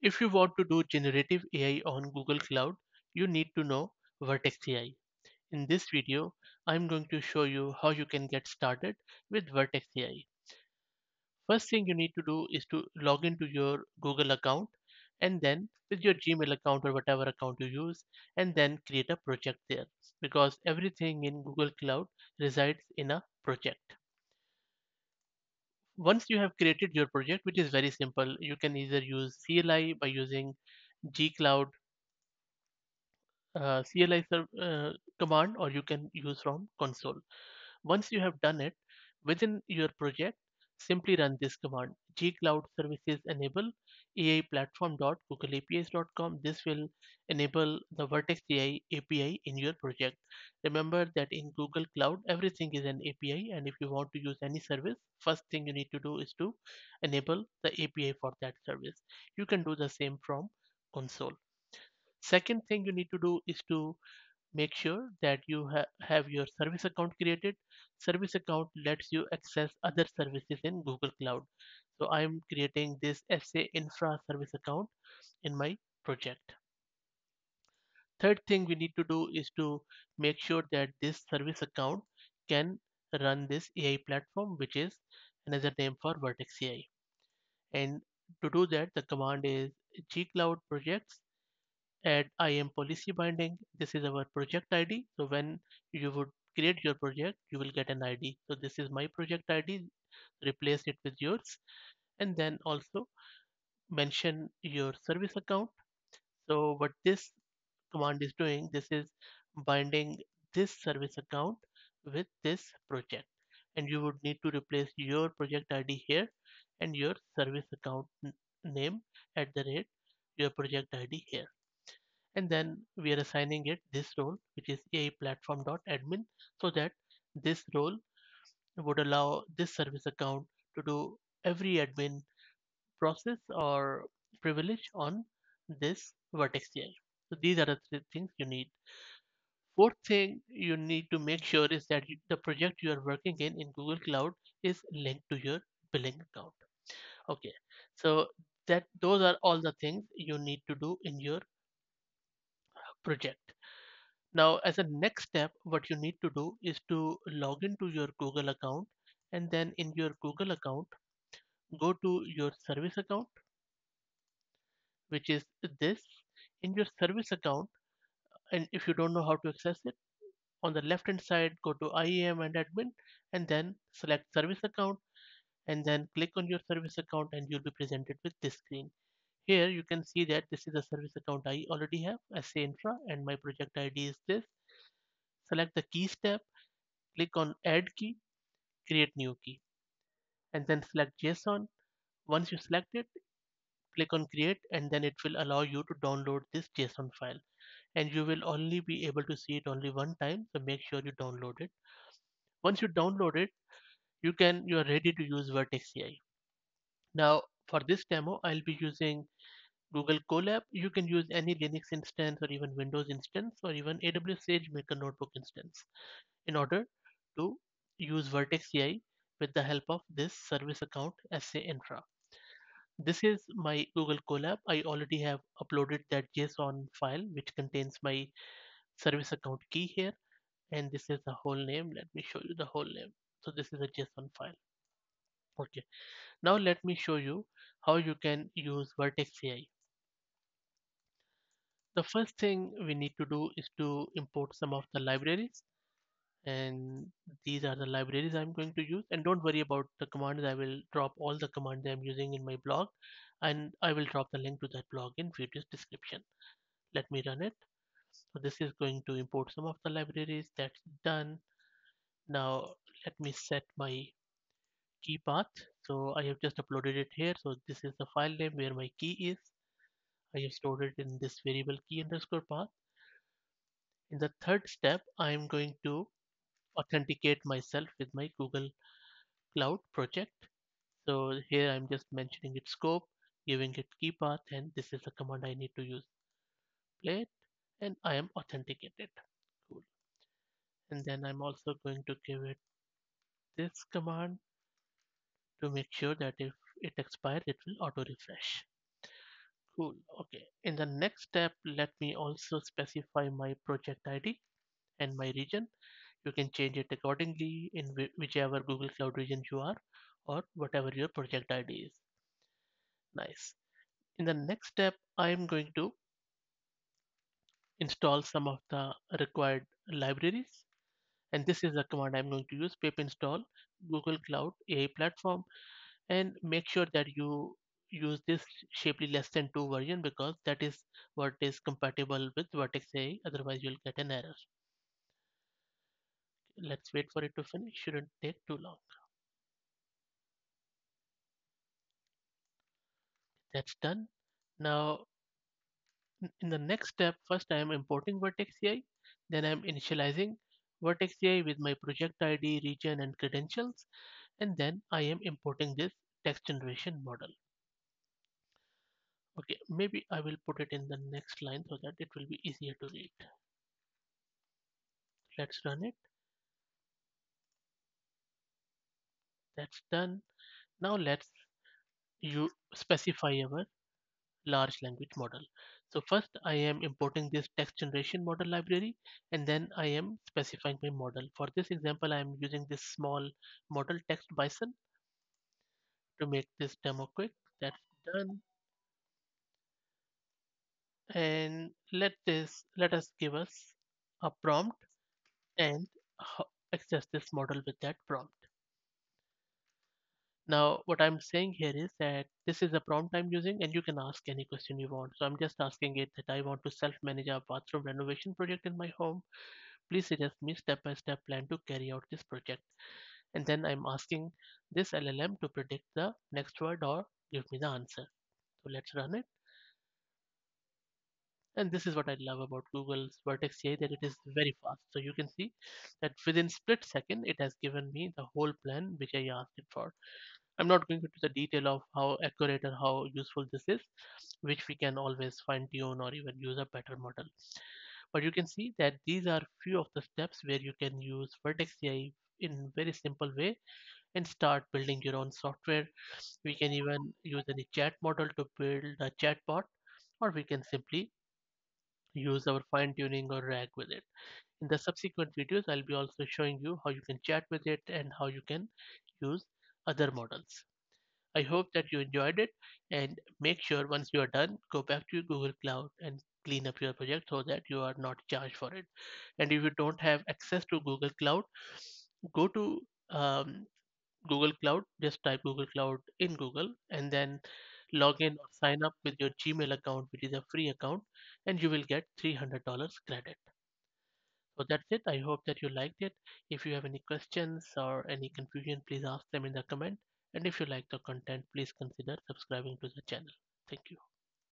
If you want to do generative AI on Google Cloud, you need to know Vertex AI. In this video, I'm going to show you how you can get started with Vertex AI. First thing you need to do is to log into your Google account and then with your Gmail account or whatever account you use and then create a project there because everything in Google Cloud resides in a project. Once you have created your project, which is very simple, you can either use CLI by using gcloud uh, CLI uh, command or you can use from console. Once you have done it within your project, simply run this command gcloud services enable AI platform.googleapis.com. This will enable the Vertex AI API in your project. Remember that in Google Cloud, everything is an API, and if you want to use any service, first thing you need to do is to enable the API for that service. You can do the same from console. Second thing you need to do is to make sure that you ha have your service account created. Service account lets you access other services in Google Cloud. So I'm creating this SA Infra service account in my project. Third thing we need to do is to make sure that this service account can run this AI platform, which is another name for Vertex AI. And to do that, the command is gcloud projects add IAM policy binding. This is our project ID. So when you would create your project, you will get an ID. So this is my project ID. Replace it with yours, and then also mention your service account. So what this command is doing, this is binding this service account with this project, and you would need to replace your project ID here and your service account name at the rate your project ID here and then we are assigning it this role which is a platform.admin so that this role would allow this service account to do every admin process or privilege on this Vertex AI. So these are the three things you need. Fourth thing you need to make sure is that you, the project you are working in in Google Cloud is linked to your billing account. Okay, so that those are all the things you need to do in your project. Now, as a next step, what you need to do is to log into your Google account and then in your Google account, go to your service account, which is this. In your service account, and if you don't know how to access it, on the left hand side, go to IAM and admin and then select service account and then click on your service account and you'll be presented with this screen. Here you can see that this is a service account I already have SA Infra and my project ID is this. Select the keys tab, click on add key, create new key and then select JSON. Once you select it, click on create and then it will allow you to download this JSON file and you will only be able to see it only one time so make sure you download it. Once you download it, you can you are ready to use Vertex AI. Now for this demo, I'll be using Google Colab. You can use any Linux instance or even Windows instance or even AWS SageMaker notebook instance in order to use Vertex AI with the help of this service account SA Infra. This is my Google Colab. I already have uploaded that JSON file which contains my service account key here and this is the whole name. Let me show you the whole name. So this is a JSON file. Okay. Now let me show you how you can use Vertex AI. The first thing we need to do is to import some of the libraries. And these are the libraries I'm going to use. And don't worry about the commands I will drop all the commands I'm using in my blog. And I will drop the link to that blog in video's description. Let me run it. So this is going to import some of the libraries. That's done. Now let me set my key path. So I have just uploaded it here. So this is the file name where my key is I have stored it in this variable key underscore path in the third step I am going to authenticate myself with my Google Cloud project. So here I'm just mentioning its scope, giving it key path, and this is the command I need to use. Play it, and I am authenticated. Cool. And then I'm also going to give it this command to make sure that if it expires, it will auto refresh. Cool. Okay. In the next step, let me also specify my project ID and my region. You can change it accordingly in whichever Google Cloud region you are or whatever your project ID is. Nice. In the next step, I am going to install some of the required libraries. And this is the command I'm going to use pip install Google Cloud AI platform and make sure that you use this Shapely less than 2 version because that is what is compatible with Vertex AI otherwise you'll get an error. Let's wait for it to finish shouldn't take too long. That's done. Now in the next step first I am importing Vertex AI then I'm initializing Vertex AI with my project ID, region and credentials and then I am importing this text generation model. Okay, maybe I will put it in the next line so that it will be easier to read. Let's run it. That's done. Now let's you specify our large language model. So first I am importing this text generation model library and then I am specifying my model. For this example, I am using this small model text bison to make this demo quick. That's done. And let this let us give us a prompt and access this model with that prompt. Now, what I'm saying here is that this is a prompt I'm using, and you can ask any question you want. So I'm just asking it that I want to self-manage a bathroom renovation project in my home. Please suggest me step-by-step plan to carry out this project. And then I'm asking this LLM to predict the next word or give me the answer. So let's run it. And this is what I love about Google's Vertex AI that it is very fast. So you can see that within split second, it has given me the whole plan which I asked it for. I'm not going into the detail of how accurate or how useful this is, which we can always fine tune or even use a better model. But you can see that these are few of the steps where you can use Vertex AI in very simple way and start building your own software. We can even use any chat model to build a chatbot, or we can simply use our fine tuning or RAG with it. In the subsequent videos, I'll be also showing you how you can chat with it and how you can use other models. I hope that you enjoyed it and make sure once you are done, go back to Google Cloud and clean up your project so that you are not charged for it. And if you don't have access to Google Cloud, go to um, Google Cloud, just type Google Cloud in Google and then log in or sign up with your Gmail account, which is a free account, and you will get $300 credit. So that's it. I hope that you liked it. If you have any questions or any confusion, please ask them in the comment. And if you like the content, please consider subscribing to the channel. Thank you.